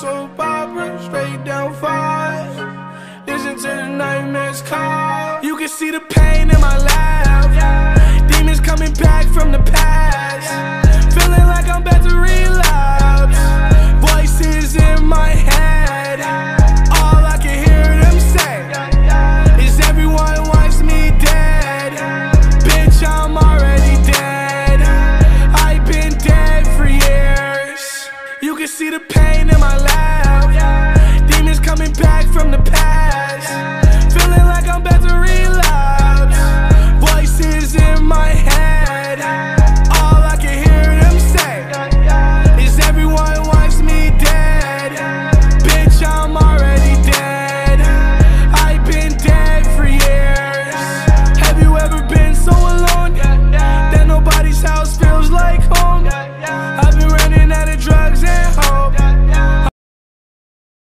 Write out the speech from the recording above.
soap opera, straight down five. Listen to the nightmares call. You can see the pain in my laugh. Can see the pain in my laugh.